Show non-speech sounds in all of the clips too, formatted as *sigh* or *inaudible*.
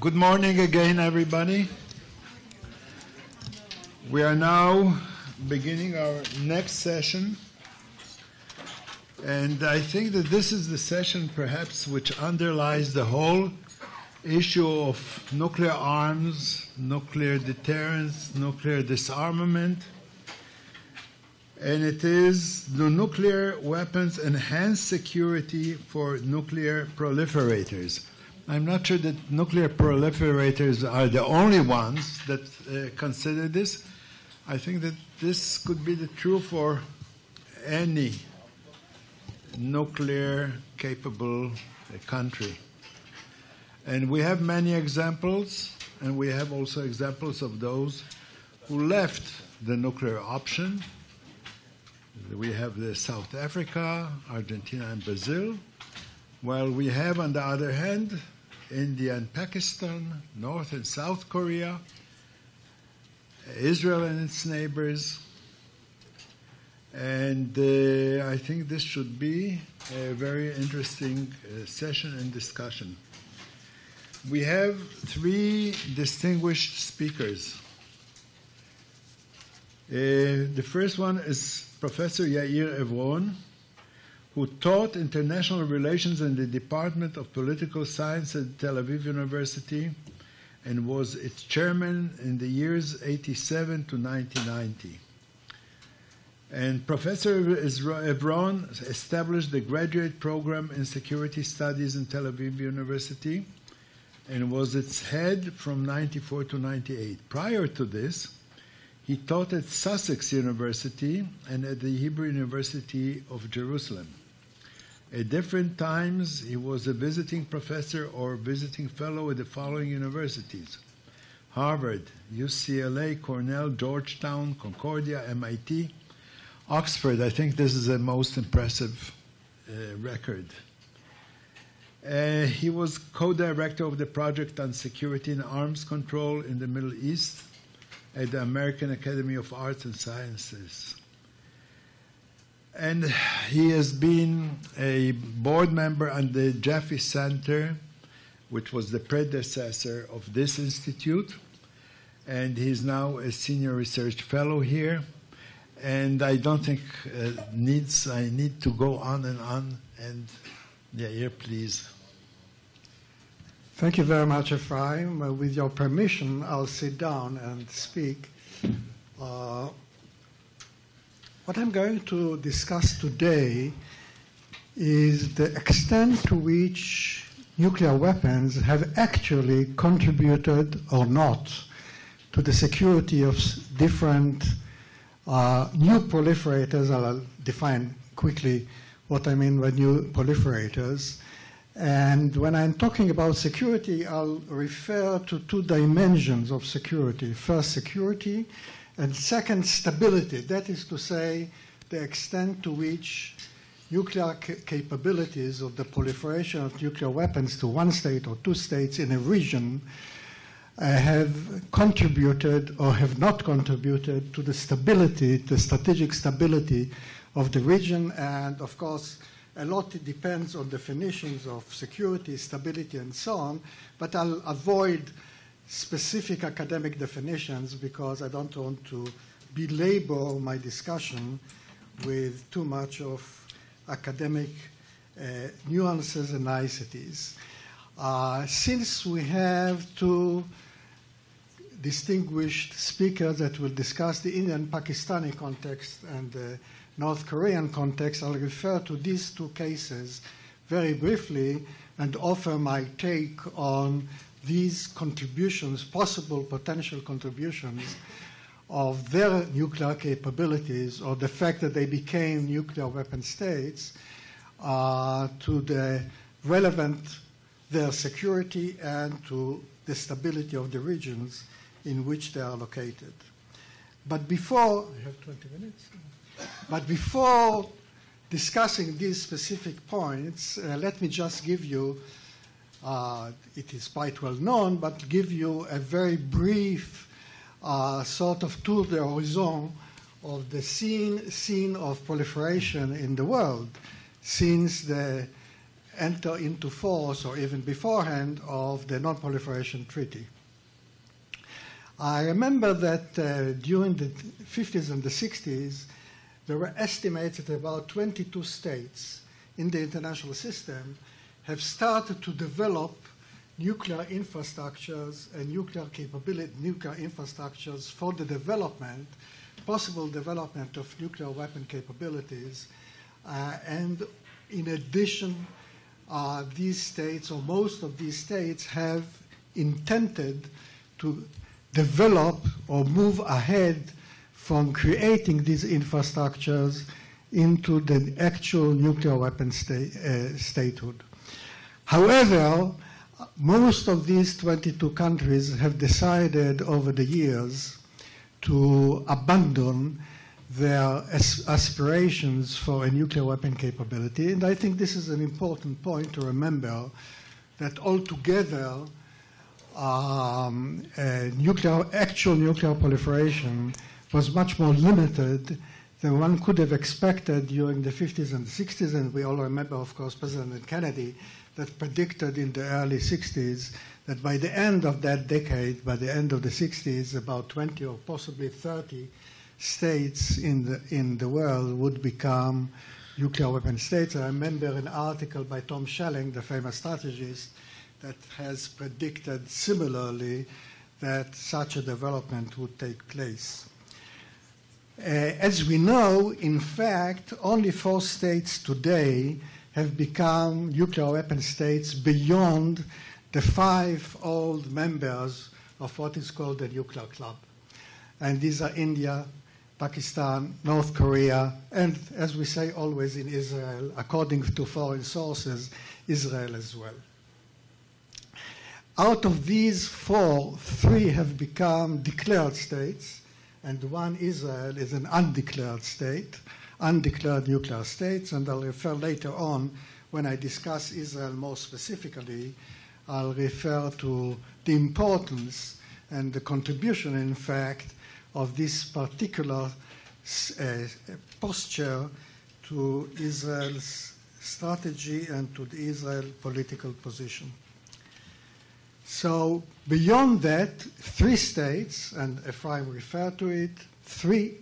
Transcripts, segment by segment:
Good morning again, everybody. We are now beginning our next session. And I think that this is the session perhaps which underlies the whole issue of nuclear arms, nuclear deterrence, nuclear disarmament. And it is the nuclear weapons enhance security for nuclear proliferators. I'm not sure that nuclear proliferators are the only ones that uh, consider this. I think that this could be the true for any nuclear capable uh, country. And we have many examples, and we have also examples of those who left the nuclear option. We have the South Africa, Argentina, and Brazil. While we have, on the other hand, India and Pakistan, North and South Korea, Israel and its neighbors. And uh, I think this should be a very interesting uh, session and discussion. We have three distinguished speakers. Uh, the first one is Professor Yair Evron who taught international relations in the Department of Political Science at Tel Aviv University and was its chairman in the years 87 to 1990. And Professor Evron established the graduate program in security studies in Tel Aviv University and was its head from 94 to 98. Prior to this, he taught at Sussex University and at the Hebrew University of Jerusalem. At different times, he was a visiting professor or visiting fellow at the following universities Harvard, UCLA, Cornell, Georgetown, Concordia, MIT, Oxford. I think this is the most impressive uh, record. Uh, he was co director of the Project on Security and Arms Control in the Middle East at the American Academy of Arts and Sciences and he has been a board member on the Jaffee Center, which was the predecessor of this institute, and he's now a senior research fellow here. And I don't think uh, needs I need to go on and on. And yeah, here, please. Thank you very much, Ephraim. Uh, with your permission, I'll sit down and speak. Uh, what I'm going to discuss today is the extent to which nuclear weapons have actually contributed or not to the security of different uh, new proliferators. I'll define quickly what I mean by new proliferators. And when I'm talking about security, I'll refer to two dimensions of security. First, security, and second, stability. That is to say, the extent to which nuclear capabilities of the proliferation of nuclear weapons to one state or two states in a region uh, have contributed or have not contributed to the stability, the strategic stability of the region. And of course, a lot depends on definitions of security, stability, and so on. But I'll avoid specific academic definitions because I don't want to belabor my discussion with too much of academic uh, nuances and niceties. Uh, since we have two distinguished speakers that will discuss the Indian Pakistani context and the North Korean context, I'll refer to these two cases very briefly and offer my take on these contributions, possible potential contributions of their nuclear capabilities or the fact that they became nuclear weapon states uh, to the relevant their security and to the stability of the regions in which they are located. But before, I have 20 minutes. But before discussing these specific points, uh, let me just give you uh, it is quite well known, but give you a very brief uh, sort of tour de horizon of the scene, scene of proliferation in the world since the enter into force, or even beforehand, of the Non-Proliferation Treaty. I remember that uh, during the 50s and the 60s, there were estimated about 22 states in the international system have started to develop nuclear infrastructures and nuclear capability, nuclear infrastructures for the development, possible development of nuclear weapon capabilities. Uh, and in addition, uh, these states, or most of these states, have intended to develop or move ahead from creating these infrastructures into the actual nuclear weapon sta- uh, statehood. However, most of these 22 countries have decided over the years to abandon their aspirations for a nuclear weapon capability. And I think this is an important point to remember that altogether, um, nuclear, actual nuclear proliferation was much more limited than one could have expected during the 50s and 60s. And we all remember, of course, President Kennedy that predicted in the early 60s that by the end of that decade, by the end of the 60s, about 20 or possibly 30 states in the, in the world would become nuclear weapon states. I remember an article by Tom Schelling, the famous strategist, that has predicted similarly that such a development would take place. Uh, as we know, in fact, only four states today have become nuclear weapon states beyond the five old members of what is called the nuclear club. And these are India, Pakistan, North Korea, and as we say always in Israel, according to foreign sources, Israel as well. Out of these four, three have become declared states, and one, Israel, is an undeclared state undeclared nuclear states, and I'll refer later on when I discuss Israel more specifically. I'll refer to the importance and the contribution, in fact, of this particular uh, posture to Israel's strategy and to the Israel political position. So, beyond that, three states, and Ephraim referred to it, three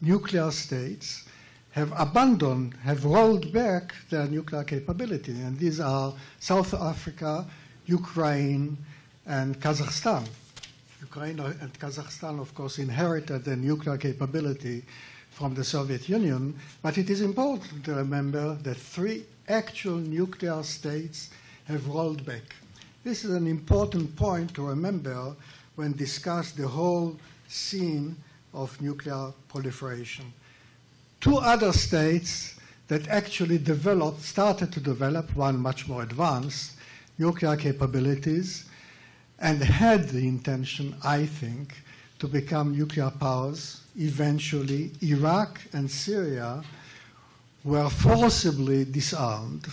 nuclear states have abandoned, have rolled back their nuclear capability. And these are South Africa, Ukraine, and Kazakhstan. Ukraine and Kazakhstan, of course, inherited the nuclear capability from the Soviet Union, but it is important to remember that three actual nuclear states have rolled back. This is an important point to remember when discuss the whole scene of nuclear proliferation. Two other states that actually developed, started to develop, one much more advanced, nuclear capabilities, and had the intention, I think, to become nuclear powers eventually. Iraq and Syria were forcibly disarmed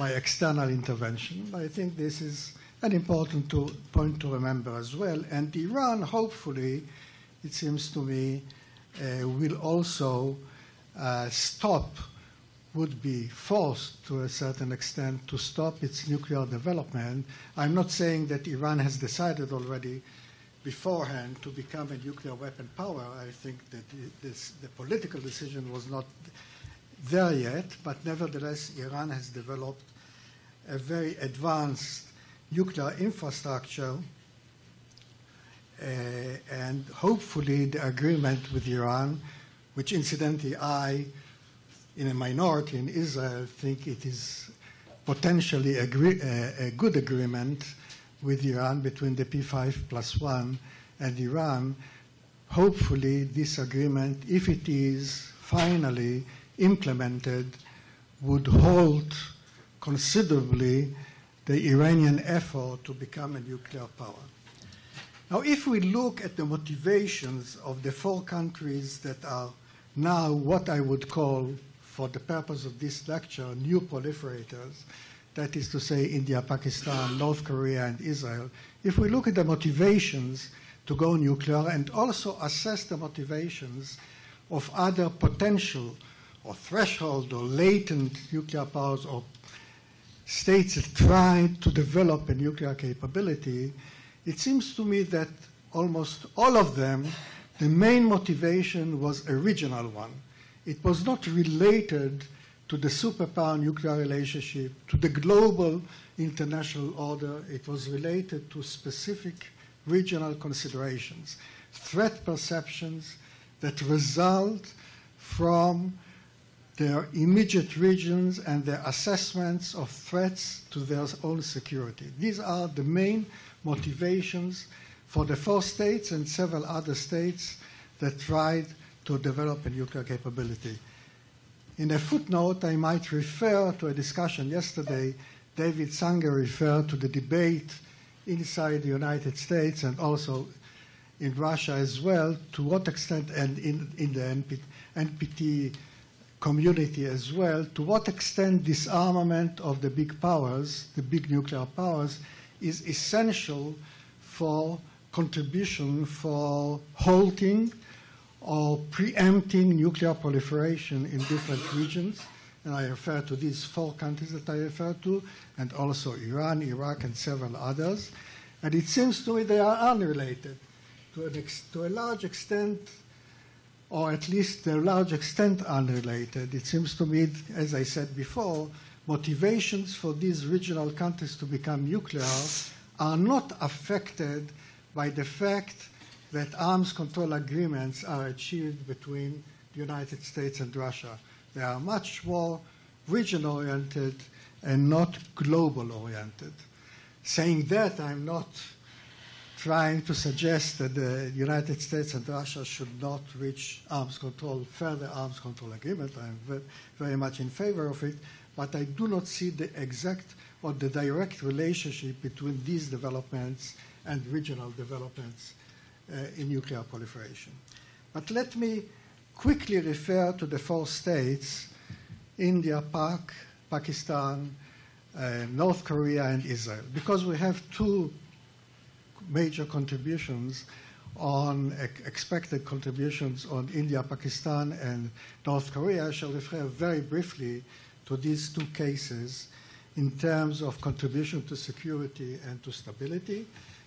by external intervention. I think this is an important to, point to remember as well. And Iran, hopefully, it seems to me, uh, will also uh, stop, would be forced to a certain extent to stop its nuclear development. I'm not saying that Iran has decided already beforehand to become a nuclear weapon power. I think that this, the political decision was not there yet, but nevertheless, Iran has developed a very advanced nuclear infrastructure uh, and hopefully the agreement with Iran, which incidentally I, in a minority in Israel, think it is potentially a, uh, a good agreement with Iran between the P5 plus one and Iran. Hopefully, this agreement, if it is finally implemented, would halt considerably the Iranian effort to become a nuclear power. Now, if we look at the motivations of the four countries that are now what I would call, for the purpose of this lecture, new proliferators, that is to say India, Pakistan, North Korea, and Israel, if we look at the motivations to go nuclear and also assess the motivations of other potential or threshold or latent nuclear powers or states that tried to develop a nuclear capability, it seems to me that almost all of them, the main motivation was a regional one. It was not related to the superpower nuclear relationship, to the global international order. It was related to specific regional considerations, threat perceptions that result from their immediate regions and their assessments of threats to their own security. These are the main motivations for the four states and several other states that tried to develop a nuclear capability. In a footnote, I might refer to a discussion yesterday. David Sanger referred to the debate inside the United States and also in Russia as well, to what extent, and in, in the NP, NPT community as well, to what extent disarmament of the big powers, the big nuclear powers, is essential for contribution for halting or preempting nuclear proliferation in different regions. And I refer to these four countries that I refer to, and also Iran, Iraq, and several others. And it seems to me they are unrelated. To, to a large extent, or at least to a large extent unrelated. It seems to me, as I said before, motivations for these regional countries to become nuclear are not affected by the fact that arms control agreements are achieved between the United States and Russia. They are much more region oriented and not global oriented. Saying that, I'm not trying to suggest that the United States and Russia should not reach arms control, further arms control agreement. I'm very much in favor of it, but I do not see the exact or the direct relationship between these developments and regional developments uh, in nuclear proliferation. But let me quickly refer to the four states India, Pak, Pakistan, uh, North Korea, and Israel, because we have two major contributions on expected contributions on India, Pakistan, and North Korea. I shall refer very briefly to these two cases in terms of contribution to security and to stability.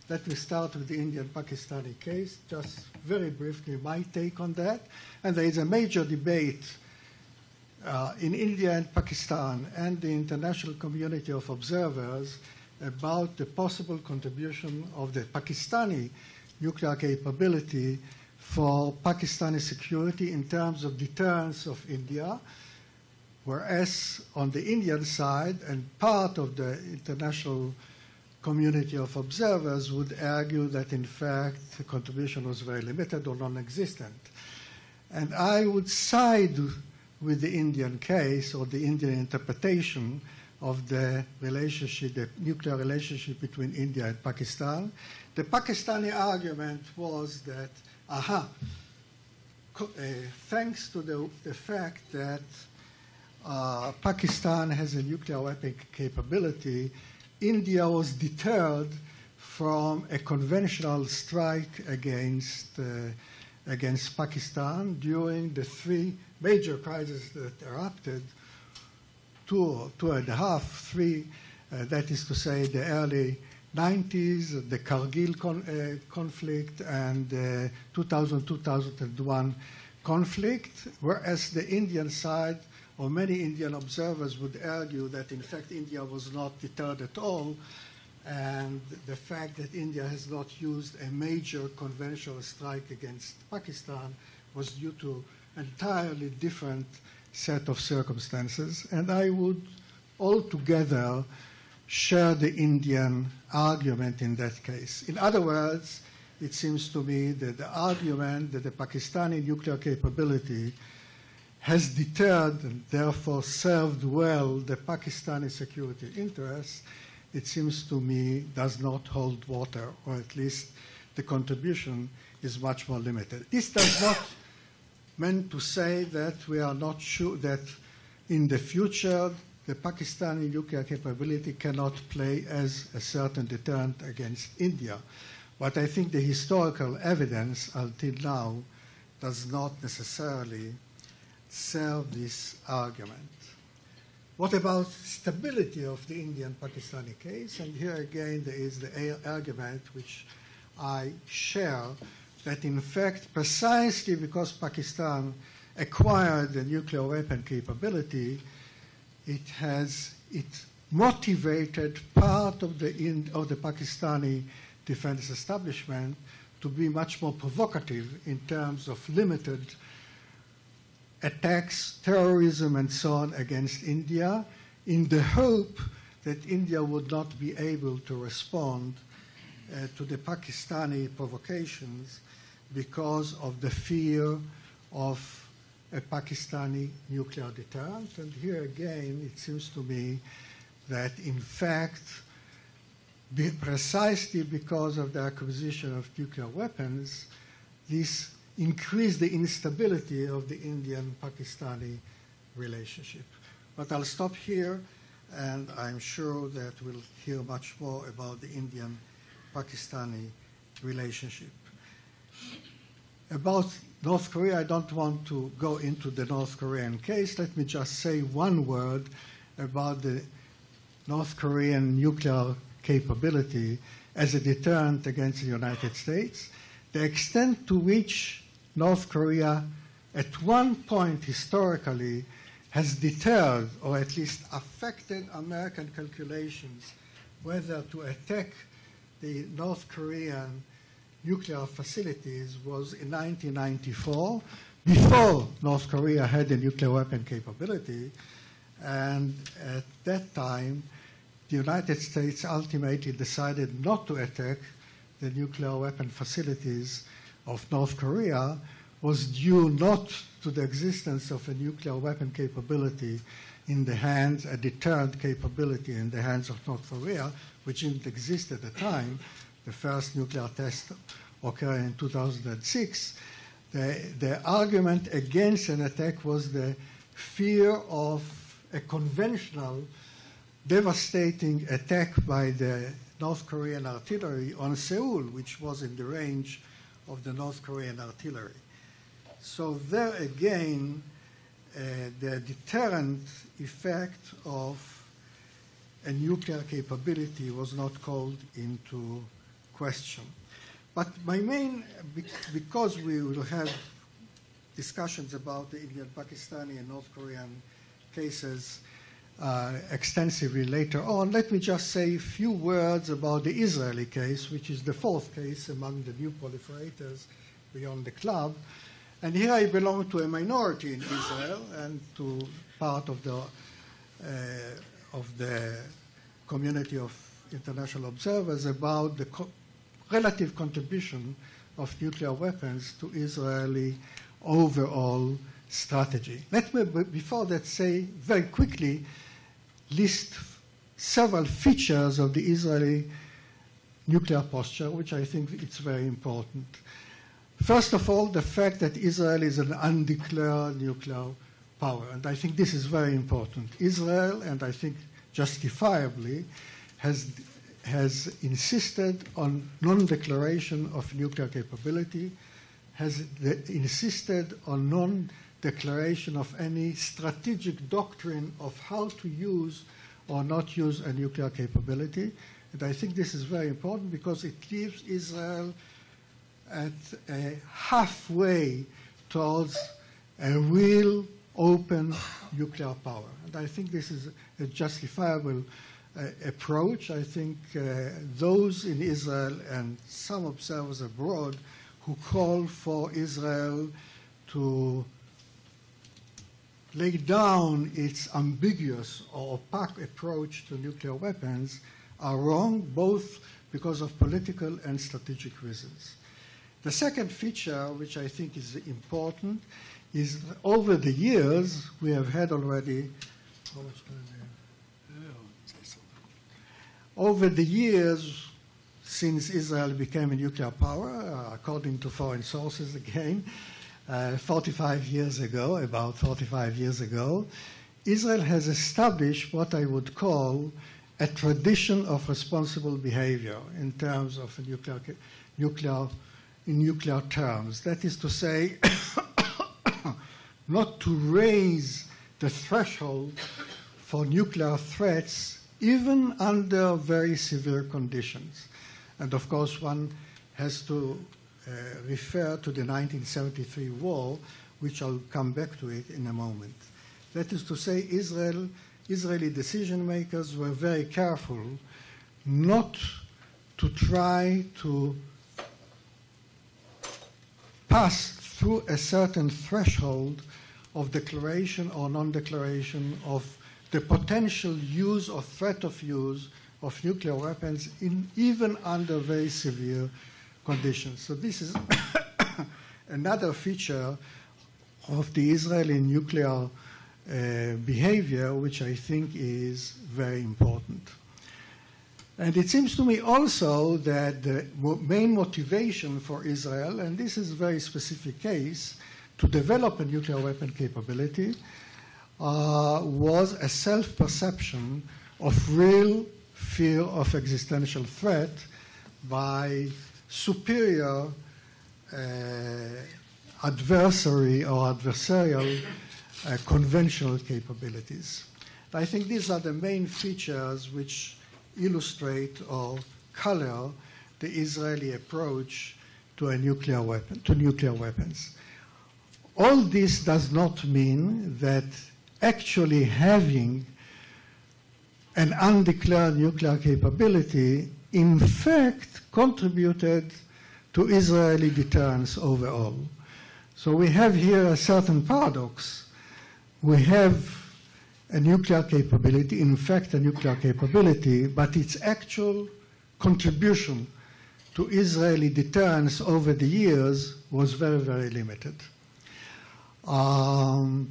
Let me start with the Indian Pakistani case, just very briefly my take on that. And there is a major debate uh, in India and Pakistan and the international community of observers about the possible contribution of the Pakistani nuclear capability for Pakistani security in terms of deterrence of India, whereas on the Indian side and part of the international community of observers would argue that in fact the contribution was very limited or non-existent. And I would side with the Indian case or the Indian interpretation of the relationship, the nuclear relationship between India and Pakistan. The Pakistani argument was that, aha, uh, thanks to the, the fact that uh, Pakistan has a nuclear weapon capability, India was deterred from a conventional strike against, uh, against Pakistan during the three major crises that erupted two, two and a half, three, uh, that is to say, the early 90s, the Kargil con- uh, conflict, and the 2000 2001 conflict, whereas the Indian side, or many Indian observers would argue that in fact India was not deterred at all, and the fact that India has not used a major conventional strike against Pakistan was due to entirely different set of circumstances, and I would altogether share the Indian argument in that case. In other words, it seems to me that the argument that the Pakistani nuclear capability has deterred and therefore served well the Pakistani security interests, it seems to me does not hold water, or at least the contribution is much more limited. This does not meant to say that we are not sure that in the future the Pakistani nuclear capability cannot play as a certain deterrent against India. But I think the historical evidence until now does not necessarily serve this argument. what about stability of the Indian-Pakistani case? And here again, there is the argument which I share that in fact, precisely because Pakistan acquired the nuclear weapon capability, it has it motivated part of the of the Pakistani defense establishment to be much more provocative in terms of limited attacks, terrorism, and so on against India, in the hope that India would not be able to respond uh, to the Pakistani provocations because of the fear of a Pakistani nuclear deterrent. And here again, it seems to me that in fact, be precisely because of the acquisition of nuclear weapons, this increased the instability of the Indian-Pakistani relationship. But I'll stop here, and I'm sure that we'll hear much more about the Indian-Pakistani relationship. About North Korea, I don't want to go into the North Korean case. Let me just say one word about the North Korean nuclear capability as a deterrent against the United States. The extent to which North Korea, at one point historically, has deterred or at least affected American calculations whether to attack the North Korean nuclear facilities was in 1994, before North Korea had a nuclear weapon capability. And at that time, the United States ultimately decided not to attack the nuclear weapon facilities of North Korea was due not to the existence of a nuclear weapon capability in the hands, a deterrent capability in the hands of North Korea, which didn't exist at the time, the first nuclear test occurred in 2006, the, the argument against an attack was the fear of a conventional devastating attack by the North Korean artillery on Seoul, which was in the range of the North Korean artillery. So there again, uh, the deterrent effect of a nuclear capability was not called into question. But my main, because we will have discussions about the Indian, Pakistani, and North Korean cases uh, extensively later on, let me just say a few words about the Israeli case, which is the fourth case among the new proliferators beyond the club. And here I belong to a minority in Israel and to part of the, uh, of the community of international observers about the relative contribution of nuclear weapons to Israeli overall strategy. Let me, before that, say very quickly, list several features of the Israeli nuclear posture, which I think it's very important. First of all, the fact that Israel is an undeclared nuclear power, and I think this is very important. Israel, and I think justifiably, has has insisted on non-declaration of nuclear capability, has insisted on non-declaration of any strategic doctrine of how to use or not use a nuclear capability. And I think this is very important because it leaves Israel at a halfway towards a real open nuclear power. And I think this is a justifiable approach. I think uh, those in Israel and some observers abroad who call for Israel to lay down its ambiguous or opaque approach to nuclear weapons are wrong, both because of political and strategic reasons. The second feature, which I think is important, is over the years we have had already. Over the years, since Israel became a nuclear power, uh, according to foreign sources again, uh, 45 years ago, about 45 years ago, Israel has established what I would call a tradition of responsible behavior in terms of nuclear, nuclear, in nuclear terms. That is to say, *coughs* not to raise the threshold for nuclear threats, even under very severe conditions. And of course, one has to uh, refer to the 1973 war, which I'll come back to it in a moment. That is to say, Israel, Israeli decision makers were very careful not to try to pass through a certain threshold of declaration or non-declaration of the potential use or threat of use of nuclear weapons in even under very severe conditions. So this is *coughs* another feature of the Israeli nuclear uh, behavior, which I think is very important. And it seems to me also that the main motivation for Israel, and this is a very specific case, to develop a nuclear weapon capability uh, was a self perception of real fear of existential threat by superior uh, adversary or adversarial uh, conventional capabilities. I think these are the main features which illustrate or color the Israeli approach to a nuclear weapon, to nuclear weapons. All this does not mean that actually having an undeclared nuclear capability in fact contributed to Israeli deterrence overall. So we have here a certain paradox. We have a nuclear capability, in fact, a nuclear capability, but its actual contribution to Israeli deterrence over the years was very, very limited. Um,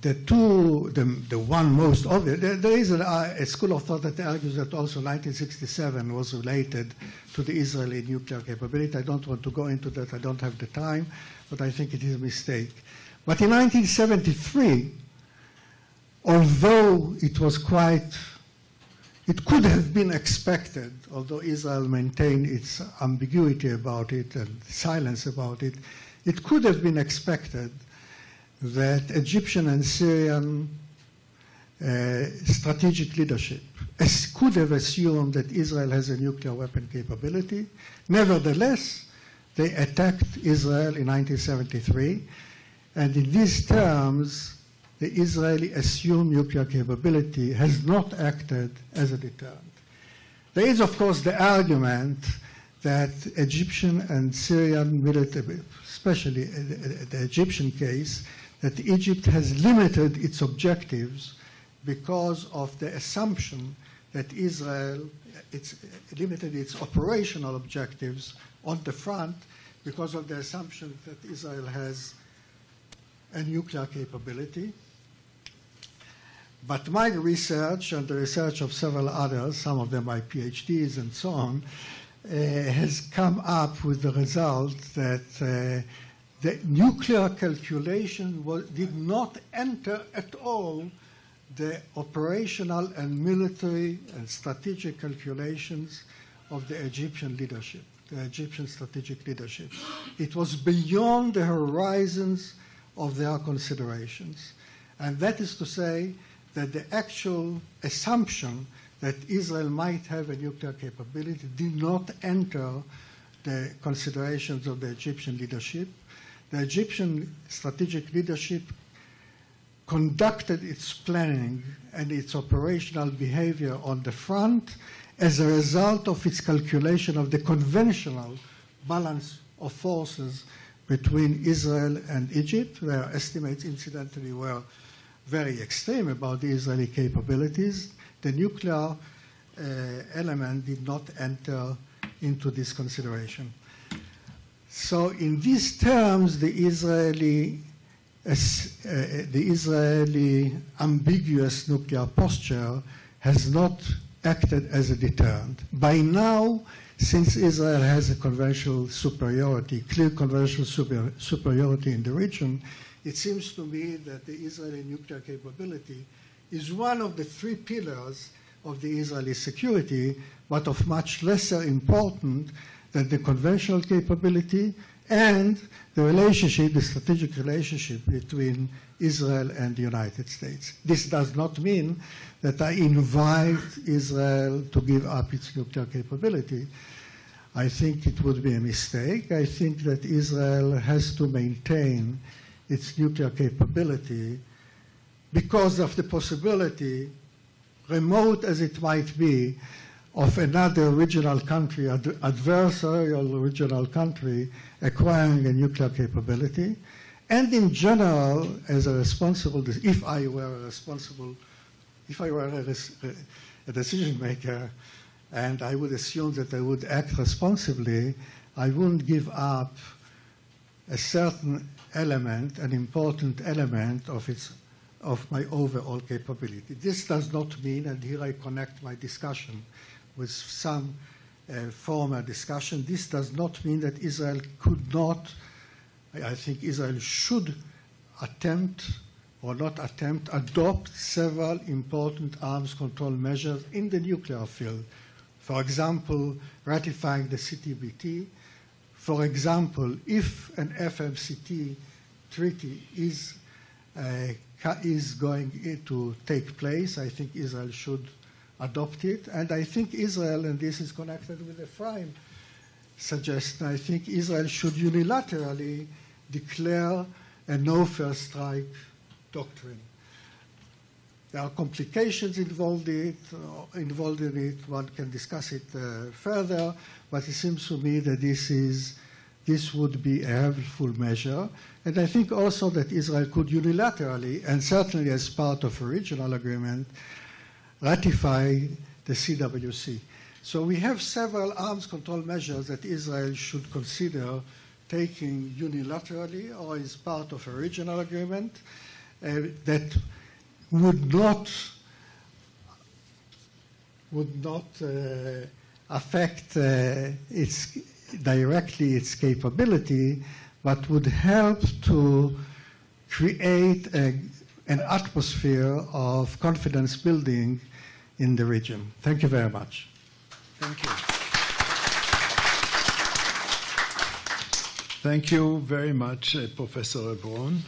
the two, the, the one most obvious, there, there is a, a, school of thought that argues that also 1967 was related to the Israeli nuclear capability. I don't want to go into that, I don't have the time, but I think it is a mistake. But in 1973, although it was quite, it could have been expected, although Israel maintained its ambiguity about it and silence about it, it could have been expected that Egyptian and Syrian uh, strategic leadership could have assumed that Israel has a nuclear weapon capability. Nevertheless, they attacked Israel in 1973, and in these terms, the Israeli assumed nuclear capability has not acted as a deterrent. There is, of course, the argument that Egyptian and Syrian military, especially the Egyptian case, that Egypt has limited its objectives because of the assumption that Israel it's limited its operational objectives on the front because of the assumption that Israel has a nuclear capability. But my research and the research of several others, some of them my PhDs and so on, uh, has come up with the result that uh, the nuclear calculation was, did not enter at all the operational and military and strategic calculations of the Egyptian leadership, the Egyptian strategic leadership. It was beyond the horizons of their considerations. And that is to say, that the actual assumption that Israel might have a nuclear capability did not enter the considerations of the Egyptian leadership. The Egyptian strategic leadership conducted its planning and its operational behavior on the front as a result of its calculation of the conventional balance of forces between Israel and Egypt. Their estimates, incidentally, were very extreme about the Israeli capabilities, the nuclear uh, element did not enter into this consideration. So, in these terms, the Israeli, uh, the Israeli ambiguous nuclear posture has not acted as a deterrent. By now, since Israel has a conventional superiority, clear conventional super, superiority in the region, it seems to me that the Israeli nuclear capability is one of the three pillars of the Israeli security, but of much lesser importance than the conventional capability and the relationship, the strategic relationship between Israel and the United States. This does not mean that I invite Israel to give up its nuclear capability. I think it would be a mistake. I think that Israel has to maintain its nuclear capability because of the possibility, remote as it might be, of another regional country, ad- adversarial regional country, acquiring a nuclear capability. And in general, as a responsible, if I were a responsible, if I were a, a decision maker, and I would assume that I would act responsibly, I wouldn't give up a certain element, an important element of its of my overall capability. This does not mean, and here I connect my discussion with some uh, former discussion, this does not mean that Israel could not, I think Israel should attempt or not attempt, adopt several important arms control measures in the nuclear field. For example, ratifying the CTBT. For example, if an FMCT treaty is, uh, is going to take place, I think Israel should adopt it. And I think Israel, and this is connected with the Ephraim suggestion, I think Israel should unilaterally declare a no first strike doctrine. There are complications involved in it. Uh, involved in it. One can discuss it uh, further, but it seems to me that this is this would be a helpful measure. And I think also that Israel could unilaterally, and certainly as part of a regional agreement, ratify the CWC. So we have several arms control measures that Israel should consider taking unilaterally or as part of a regional agreement uh, that would not would not uh, affect uh, its directly its capability, but would help to create a, an atmosphere of confidence building in the region. Thank you very much. Thank you. Thank you very much, uh, Professor Evron.